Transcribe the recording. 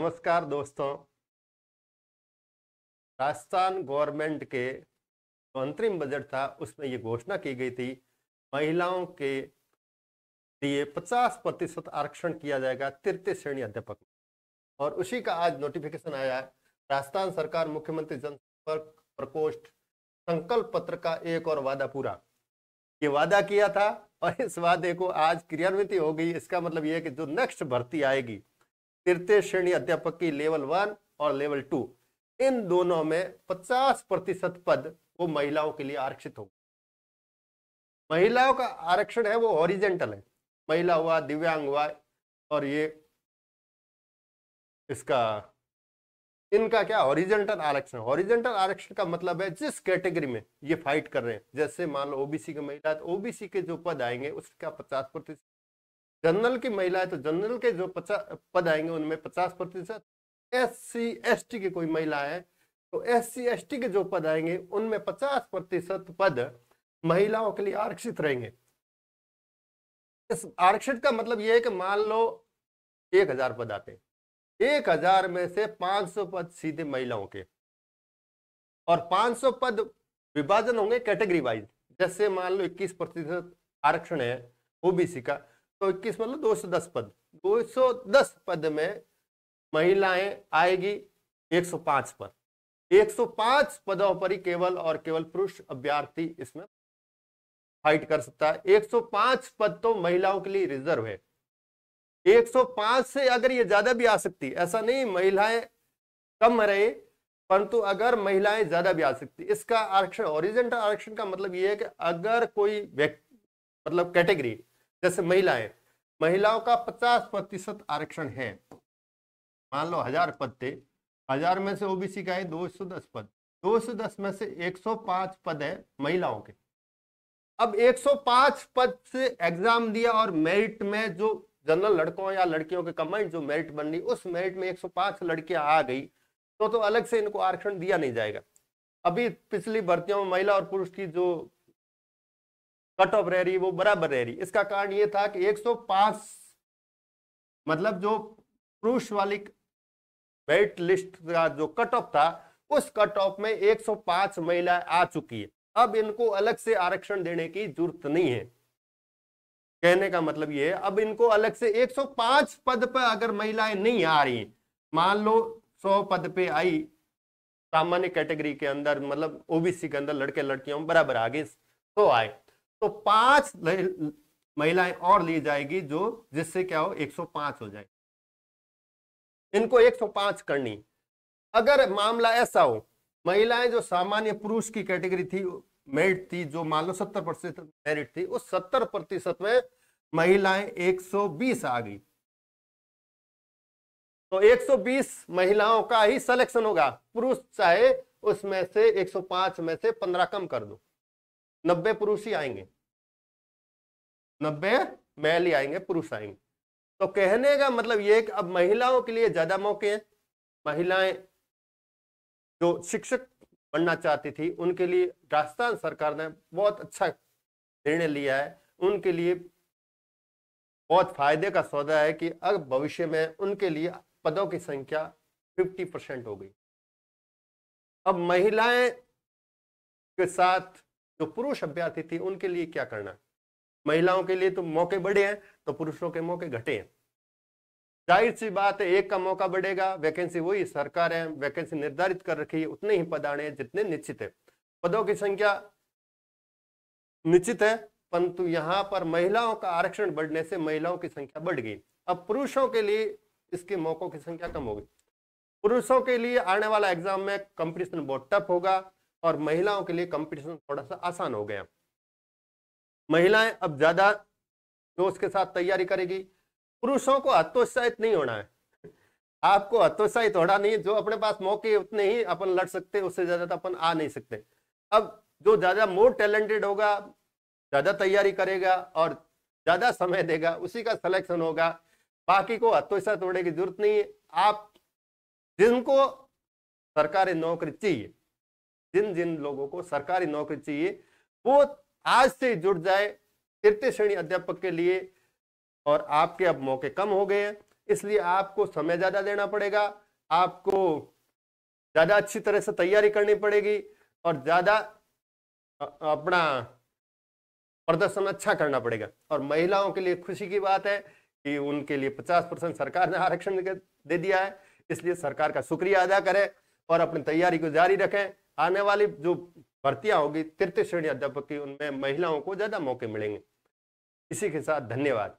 नमस्कार दोस्तों। राजस्थान गवर्नमेंट के जो अंतरिम बजट था, उसमें ये घोषणा की गई थी, महिलाओं के लिए 50 प्रतिशत आरक्षण किया जाएगा तृतीय श्रेणी अध्यापक और उसी का आज नोटिफिकेशन आया है। राजस्थान सरकार मुख्यमंत्री जनसंपर्क प्रकोष्ठ संकल्प पत्र का एक और वादा पूरा। ये वादा किया था और इस वादे को आज क्रियान्वित हो गई। इसका मतलब यह है कि जो नेक्स्ट भर्ती आएगी तृतीय श्रेणी अध्यापक की लेवल वन और लेवल टू इन दोनों में 50 प्रतिशत पद वो महिलाओं के लिए आरक्षित होगा। महिलाओं का आरक्षण है, वो हॉरिजेंटल है। महिला हुआ, दिव्यांग हुआ, और ये इसका, इनका क्या हॉरिजेंटल आरक्षण। हॉरिजेंटल आरक्षण का मतलब है, जिस कैटेगरी में ये फाइट कर रहे हैं, जैसे मान लो ओबीसी की महिला तो ओबीसी के जो पद आएँगे, उसका पचास प्रतिशत जनरल की महिला है तो जनरल के जो पचास पद आएँगे उनमें पचास प्रतिशत। एस सी एस टी की कोई महिला है तो एस सी एस टी के जो पद आएँगे उनमें पचास प्रतिशत पद महिलाओं के लिए आरक्षित रहेंगे। इस आरक्षित का मतलब यह है कि मान लो एक हज़ार पद आते एक हज़ार में से पाँच सौ पद सीधे महिलाओं के। और पाँच सौ पद विभाजन होंगे कैटेगरी वाइज। जैसे मान लो इक्कीस प्रतिशत आरक्षण है ओबीसी का इक्कीस मतलब दो सौ दस पद। दो सौ दस पद में महिलाएँ आएगी एक सौ पाँच सौ पाँच पदों पर ही केवल और केवल पुरुष अभ्यर्थी इसमें फाइट कर सकता है। 105 पद तो महिलाओं के लिए रिज़र्व है। 105 से अगर ये ज़्यादा भी आ सकती, ऐसा नहीं महिलाएँ कम रहे, परंतु अगर महिलाएँ ज़्यादा भी आ सकती, इसका आरक्षण ओरिजेंटल आरक्षण का मतलब ये है कि अगर कोई व्यक्ति मतलब कैटेगरी जैसे महिलाएँ, महिलाओं का 50 प्रतिशत आरक्षण है। मान लो हज़ार पद थे, हज़ार में से ओबीसी का है 210 पद। 210 में से 105 पद है महिलाओं के। अब 105 पद से एग्ज़ाम दिया और मेरिट में जो जनरल लड़कों या लड़कियों के कमेंट जो मेरिट बन रही, उस मेरिट में 105 लड़कियाँ आ गई तो तो अलग से इनको आरक्षण दिया नहीं जाएगा। अभी पिछली भर्तियों में महिला और पुरुष की जो कट ऑफ़ रह रही वो बराबर रह रही इसका कारण ये था कि 105 मतलब जो पुरुष वाली मेरिट लिस्ट का जो कट ऑफ़ था, उस कट ऑफ़ में 105 महिलाएँ आ चुकी है। अब इनको अलग से आरक्षण देने की ज़रूरत नहीं है। कहने का मतलब ये है, अब इनको अलग से 105 पद पर अगर महिलाएँ नहीं आ रही मान लो 100 पद पे आई, सामान्य कैटेगरी के अंदर मतलब ओबीसी के अंदर लड़के लड़कियों बराबर आगे तो आए। तो पाँच महिलाएँ और ली जाएगी जो जिससे क्या हो 105 हो जाए इनको 105 करनी। अगर मामला ऐसा हो, महिलाएँ जो सामान्य पुरुष की कैटेगरी थी, मेरिट थी, जो मान लो सत्तर प्रतिशत मेरिट थी, उस सत्तर प्रतिशत में महिलाएँ 120 आ गई। तो 120 महिलाओं का ही सिलेक्शन होगा। पुरुष चाहे उसमें से 105 में से 15 कम कर दो। 90 पुरुष ही आएँगे। 90 मैल ही आएँगे, पुरुष आएँगे। तो कहने का मतलब यह कि अब महिलाओं के लिए ज़्यादा मौके हैं। महिलाएँ जो शिक्षक बनना चाहती थी, उनके लिए राजस्थान सरकार ने बहुत अच्छा निर्णय लिया है। उनके लिए बहुत फ़ायदे का सौदा है कि अब भविष्य में उनके लिए पदों की संख्या 50 परसेंट हो गई। अब महिलाएँ के साथ जो पुरुष अभ्यर्थी थी, उनके लिए क्या करना महिलाओं के लिए तो मौके बढ़े हैं तो पुरुषों के मौके घटे हैं। ज़ाहिर सी बात है, एक का मौका बढ़ेगा, वैकेंसी वही सरकार है, वैकेंसी निर्धारित कर रखी है, उतने ही पद आने जितने निश्चित है। पदों की संख्या निश्चित है, परंतु यहाँ पर महिलाओं का आरक्षण बढ़ने से महिलाओं की संख्या बढ़ गई। अब पुरुषों के लिए इसके मौकों की संख्या कम हो गई। पुरुषों के लिए आने वाला एग्ज़ाम में कंपटीशन बहुत टफ होगा और महिलाओं के लिए कंपटीशन थोड़ा सा आसान हो गया। महिलाएँ अब ज़्यादा जोश के साथ तैयारी करेगी। पुरुषों को हतोत्साहित नहीं होना है। आपको हतोत्साहित होना नहीं है, जो अपने पास मौके उतने ही अपन लड़ सकते उससे ज़्यादा तो अपन आ नहीं सकते। अब जो ज़्यादा मोर टैलेंटेड होगा, ज़्यादा तैयारी करेगा और ज़्यादा समय देगा, उसी का सिलेक्शन होगा। बाकी को हतोत्साहित होने की ज़रूरत नहीं है। आप जिनको सरकारी नौकरी चाहिए जिन जिन लोगों को सरकारी नौकरी चाहिए, वो आज से जुड़ जाए, तृतीय श्रेणी अध्यापक के लिए, और आपके अब मौके कम हो गए हैं। इसलिए आपको समय ज़्यादा देना पड़ेगा, आपको ज़्यादा अच्छी तरह से तैयारी करनी पड़ेगी, और ज़्यादा अपना प्रदर्शन अच्छा करना पड़ेगा। और महिलाओं के लिए खुशी की बात है कि उनके लिए 50 परसेंट सरकार ने आरक्षण दे दिया है। इसलिए सरकार का शुक्रिया अदा करें और अपनी तैयारी को जारी रखें। आने वाली जो भर्तियाँ होगी, तृतीय श्रेणी अध्यापक की, उनमें महिलाओं को ज़्यादा मौके मिलेंगे। इसी के साथ धन्यवाद।